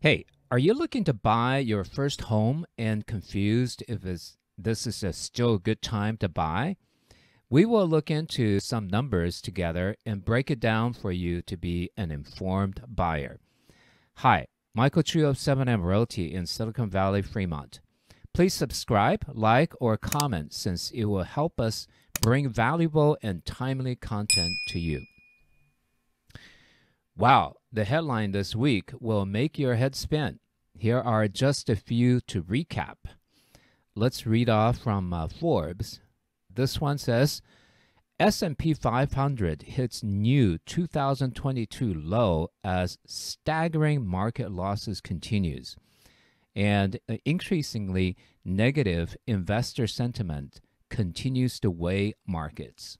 Hey, are you looking to buy your first home and confused if this is a still a good time to buy? We will look into some numbers together and break it down for you to be an informed buyer. Hi, Michael Chu of 7M Realty in Silicon Valley, Fremont. Please subscribe, like, or comment since it will help us bring valuable and timely content to you. Wow, the headline this week will make your head spin. Here are just a few to recap. Let's read off from uh, Forbes. This one says S&P 500 hits new 2022 low as staggering market losses continues and uh, increasingly negative investor sentiment continues to weigh markets.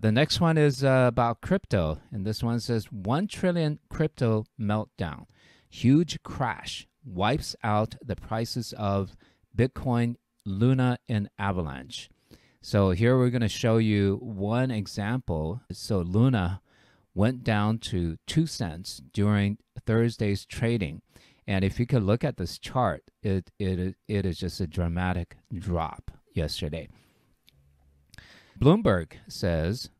The next one is uh, about crypto, and this one says 1 trillion crypto meltdown. Huge crash wipes out the prices of Bitcoin, Luna, and Avalanche. So here we're going to show you one example. So Luna went down to 2 cents during Thursday's trading. And if you could look at this chart, it, it, it is just a dramatic drop yesterday. Bloomberg says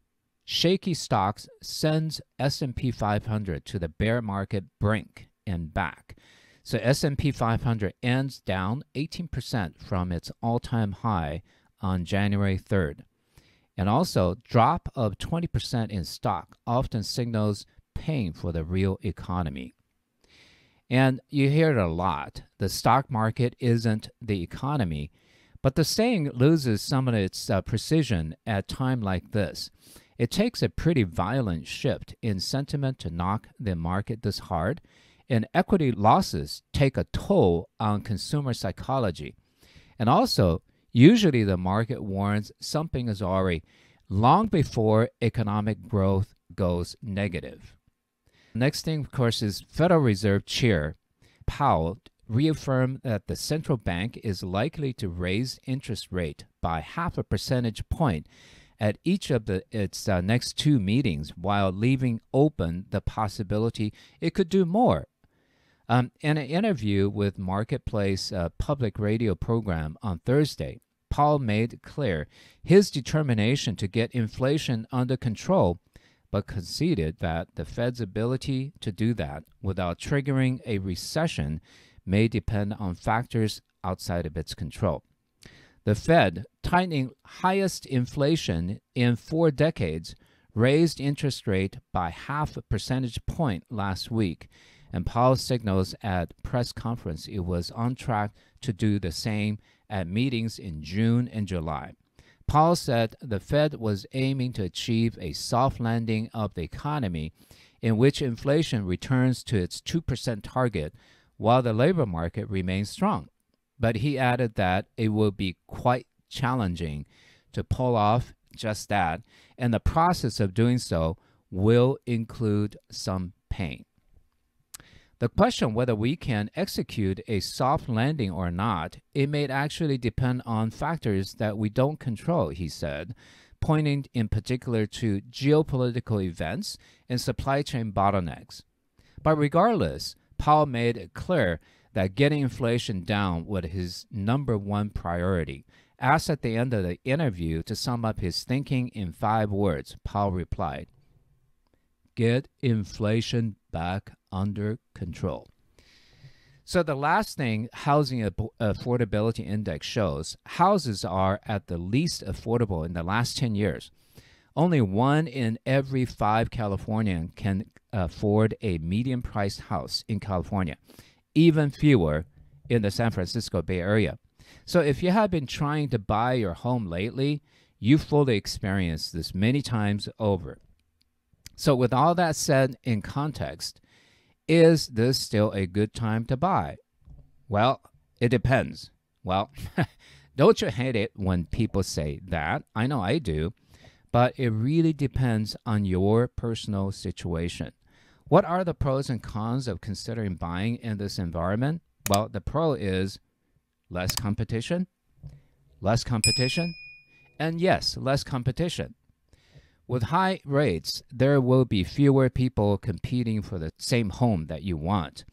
shaky stocks sends S&P 500 to the bear market brink and back. So S&P 500 ends down 18% from its all-time high on January 3rd. And also, drop of 20% in stock often signals pain for the real economy. And you hear it a lot. The stock market isn't the economy, but the saying loses some of its uh, precision at a time like this. It takes a pretty violent shift in sentiment to knock the market this hard, and equity losses take a toll on consumer psychology. And also, usually the market warns something is already long before economic growth goes negative. Next thing, of course, is Federal Reserve Chair Powell reaffirmed that the central bank is likely to raise interest rate by half a percentage point at each of the, its uh, next two meetings while leaving open the possibility it could do more. Um, in an interview with Marketplace uh, public radio program on Thursday, Powell made clear his determination to get inflation under control, but conceded that the Fed's ability to do that without triggering a recession may depend on factors outside of its control. The Fed, tightening highest inflation in four decades, raised interest rate by half a percentage point last week, and Powell signals at press conference it was on track to do the same at meetings in June and July. Powell said the Fed was aiming to achieve a soft landing of the economy in which inflation returns to its 2% target while the labor market remains strong. But he added that it will be quite challenging to pull off just that, and the process of doing so will include some pain. The question whether we can execute a soft landing or not, it may actually depend on factors that we don't control, he said, pointing in particular to geopolitical events and supply chain bottlenecks. But regardless, Powell made it clear that getting inflation down was his number one priority. Asked at the end of the interview to sum up his thinking in five words, Powell replied, Get inflation back under control. So, the last thing Housing Affordability Index shows houses are at the least affordable in the last 10 years. Only one in every five Californians can afford a medium priced house in California, even fewer in the San Francisco Bay Area. So if you have been trying to buy your home lately, you've fully experienced this many times over. So, with all that said in context, is this still a good time to buy? Well, it depends. Well, don't you hate it when people say that? I know I do, but it really depends on your personal situation. What are the pros and cons of considering buying in this environment? Well, the pro is less competition, less competition, and yes, less competition. With high rates, there will be fewer people competing for the same home that you want.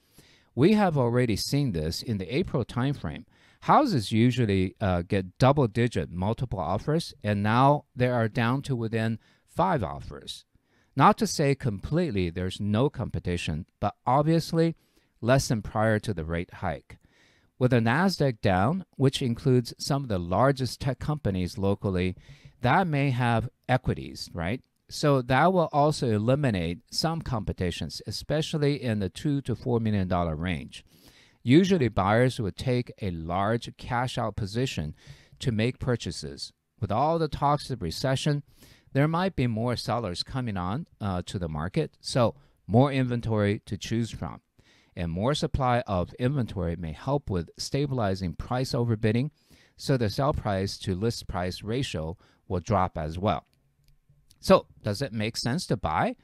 We have already seen this in the April timeframe. Houses usually uh, get double digit multiple offers, and now they are down to within five offers. Not to say completely there's no competition, but obviously less than prior to the rate hike. With the NASDAQ down, which includes some of the largest tech companies locally, that may have equities, right? So that will also eliminate some competitions, especially in the two to four million dollar range. Usually, buyers would take a large cash out position to make purchases. With all the talks of recession, there might be more sellers coming on uh, to the market, so more inventory to choose from and more supply of inventory may help with stabilizing price overbidding, so the sell price to list price ratio will drop as well. So, does it make sense to buy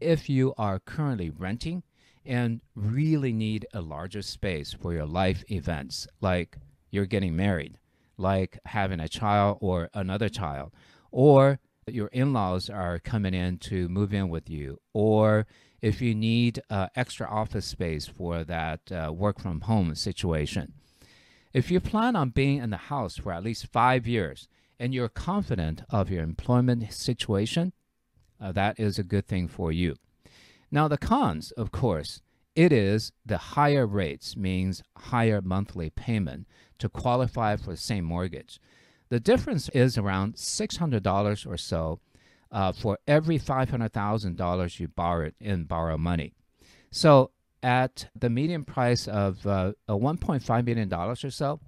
if you are currently renting and really need a larger space for your life events, like you're getting married, like having a child or another child, or your in laws are coming in to move in with you, or if you need uh, extra office space for that uh, work from home situation. If you plan on being in the house for at least five years and you're confident of your employment situation, uh, that is a good thing for you. Now, the cons, of course, it is the higher rates means higher monthly payment to qualify for the same mortgage. The difference is around $600 or so uh, for every $500,000 you borrow in borrow money. So at the median price of uh, $1.5 million or so,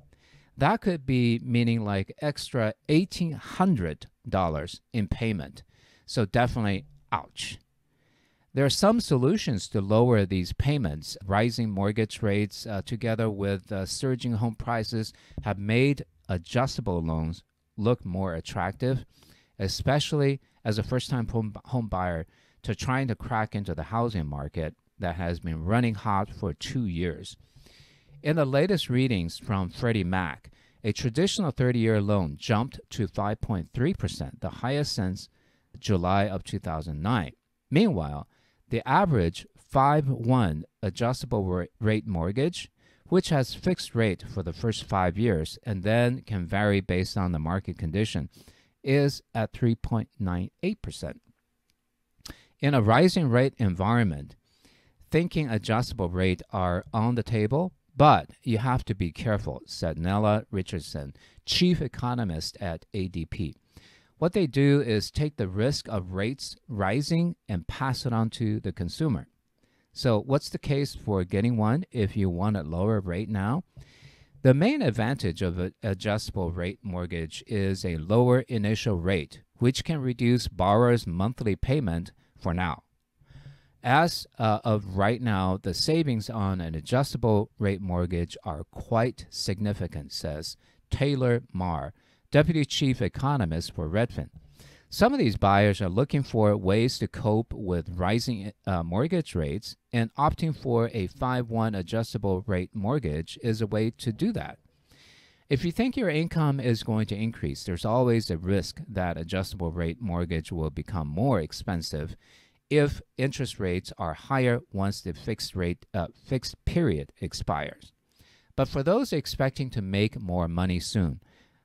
that could be meaning like extra $1,800 in payment. So definitely, ouch. There are some solutions to lower these payments. Rising mortgage rates, uh, together with uh, surging home prices, have made adjustable loans look more attractive, especially as a first time home, buyer to trying to crack into the housing market that has been running hot for two years. In the latest readings from Freddie Mac, a traditional 30 year loan jumped to 5.3%, the highest since July of 2009. Meanwhile, the average 5-1 adjustable rate mortgage, which has fixed rate for the first five years and then can vary based on the market condition, is at 3.98%. In a rising rate environment, thinking adjustable rate are on the table, but you have to be careful, said Nela Richardson, chief economist at ADP. What they do is take the risk of rates rising and pass it on to the consumer. So, what's the case for getting one if you want a lower rate now? The main advantage of an adjustable rate mortgage is a lower initial rate, which can reduce borrowers' monthly payment for now. As uh, of right now, the savings on an adjustable rate mortgage are quite significant, says Taylor Marr, Deputy Chief Economist for Redfin. Some of these buyers are looking for ways to cope with rising uh, mortgage rates, and opting for a 5 1 adjustable rate mortgage is a way to do that. If you think your income is going to increase, there's always a risk that adjustable rate mortgage will become more expensive if interest rates are higher once the fixed rate uh, fixed period expires. But for those expecting to make more money soon,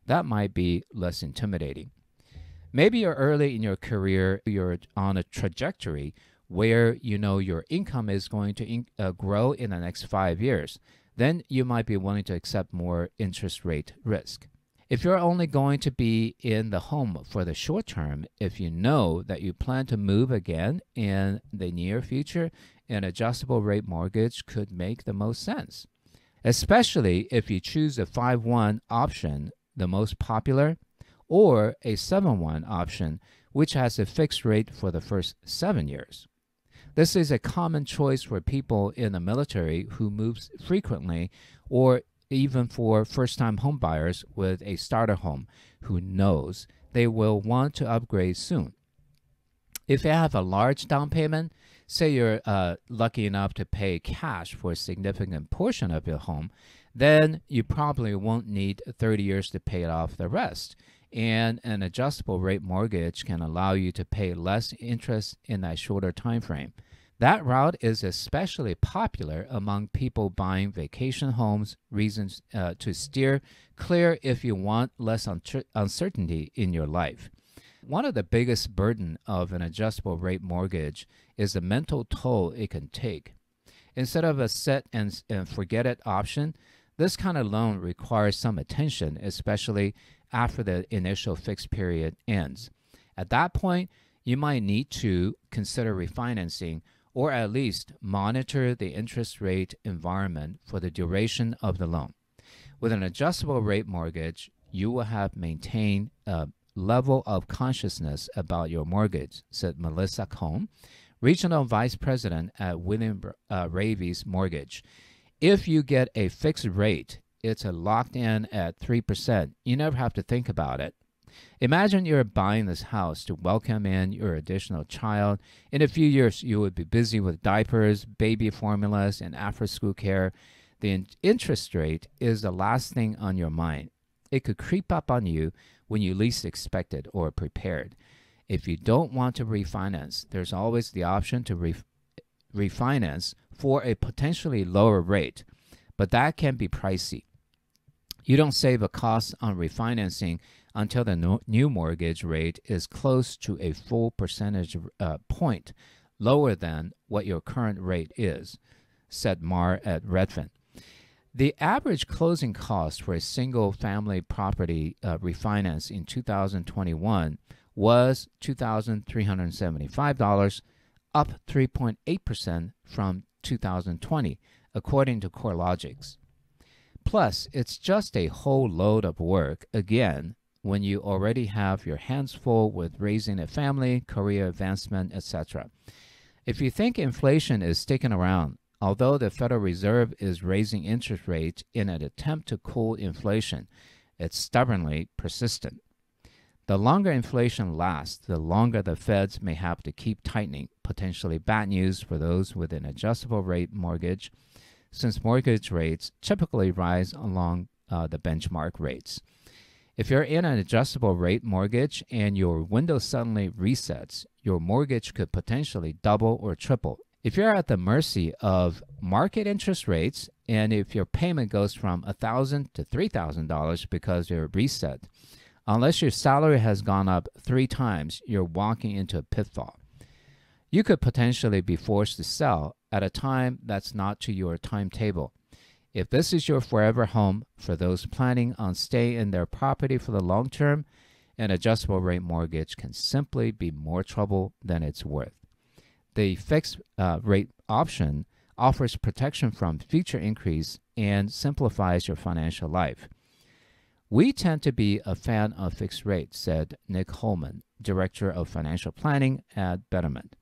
that might be less intimidating. Maybe you're early in your career, you're on a trajectory where you know your income is going to in, uh, grow in the next five years. Then you might be willing to accept more interest rate risk. If you're only going to be in the home for the short term, if you know that you plan to move again in the near future, an adjustable rate mortgage could make the most sense. Especially if you choose the 5 1 option, the most popular or a 7 1 option, which has a fixed rate for the first seven years. This is a common choice for people in the military who moves frequently, or even for first time homebuyers with a starter home who knows they will want to upgrade soon. If you have a large down payment, say you're uh, lucky enough to pay cash for a significant portion of your home, then you probably won't need 30 years to pay off the rest and an adjustable rate mortgage can allow you to pay less interest in that shorter time frame. That route is especially popular among people buying vacation homes, reasons uh, to steer clear if you want less uncertainty in your life. One of the biggest burden of an adjustable rate mortgage is the mental toll it can take. Instead of a set and, and forget it option, this kind of loan requires some attention, especially after the initial fixed period ends. At that point, you might need to consider refinancing or at least monitor the interest rate environment for the duration of the loan. With an adjustable rate mortgage, you will have maintained a level of consciousness about your mortgage, said Melissa Cohn, Regional Vice President at William uh, Raveis Mortgage. If you get a fixed rate, it's a locked in at 3%. You never have to think about it. Imagine you're buying this house to welcome in your additional child. In a few years, you would be busy with diapers, baby formulas, and after school care. The interest rate is the last thing on your mind. It could creep up on you when you least expect it or prepared. If you don't want to refinance, there's always the option to re refinance for a potentially lower rate, but that can be pricey. You don't save a cost on refinancing until the no, new mortgage rate is close to a full percentage uh, point lower than what your current rate is, said Marr at Redfin. The average closing cost for a single family property uh, refinance in 2021 was $2,375, up 3.8% from 2020, according to CoreLogic. Plus, it's just a whole load of work, again, when you already have your hands full with raising a family, career advancement, etc. If you think inflation is sticking around, although the Federal Reserve is raising interest rates in an attempt to cool inflation, it's stubbornly persistent. The longer inflation lasts, the longer the feds may have to keep tightening, potentially bad news for those with an adjustable rate mortgage, since mortgage rates typically rise along uh, the benchmark rates. If you're in an adjustable rate mortgage and your window suddenly resets, your mortgage could potentially double or triple. If you're at the mercy of market interest rates and if your payment goes from 1,000 to $3,000 because you're reset, unless your salary has gone up three times, you're walking into a pitfall. You could potentially be forced to sell at a time that's not to your timetable. If this is your forever home for those planning on staying in their property for the long term, an adjustable rate mortgage can simply be more trouble than it's worth. The fixed uh, rate option offers protection from future increase and simplifies your financial life. We tend to be a fan of fixed rates, said Nick Holeman, Director of Financial Planning at Betterment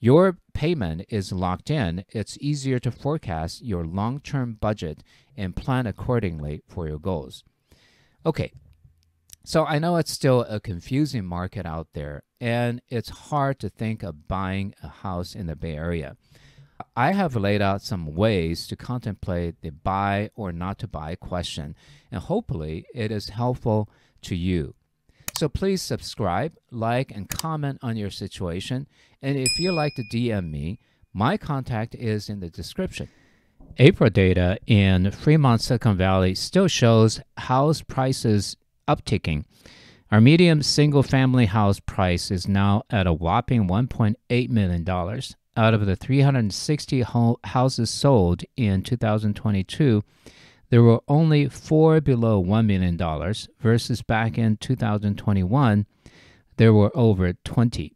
your payment is locked in, it's easier to forecast your long term budget and plan accordingly for your goals. Okay, so I know it's still a confusing market out there, and it's hard to think of buying a house in the Bay Area. I have laid out some ways to contemplate the buy or not to buy question, and hopefully it is helpful to you. So please subscribe, like, and comment on your situation. And if you'd like to DM me, my contact is in the description. April data in Fremont, Silicon Valley still shows house prices upticking. Our median single family house price is now at a whopping $1.8 million. Out of the 360 houses sold in 2022, there were only four below $1 million versus back in 2021, there were over 20.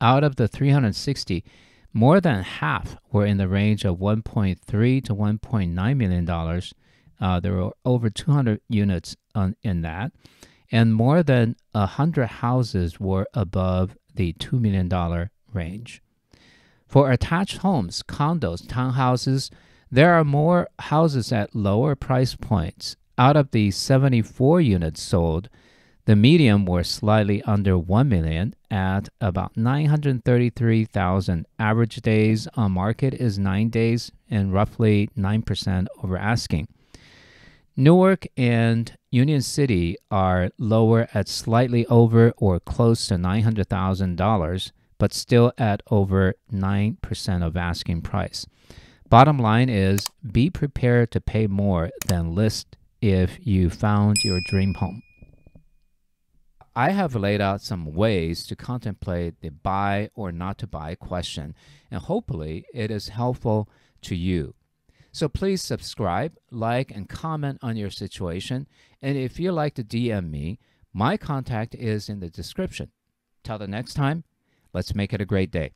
Out of the 360, more than half were in the range of 1.3 to 1.9 million dollars. Uh, there were over 200 units on, in that, and more than 100 houses were above the $2 million range. For attached homes, condos, townhouses, there are more houses at lower price points. Out of the 74 units sold, the median were slightly under 1 million at about 933,000. Average days on market is 9 days and roughly 9% over asking. Newark and Union City are lower at slightly over or close to $900,000 but still at over 9% of asking price. Bottom line is be prepared to pay more than list if you found your dream home. I have laid out some ways to contemplate the buy or not to buy question, and hopefully it is helpful to you. So please subscribe, like, and comment on your situation. And if you'd like to DM me, my contact is in the description. Till the next time, let's make it a great day.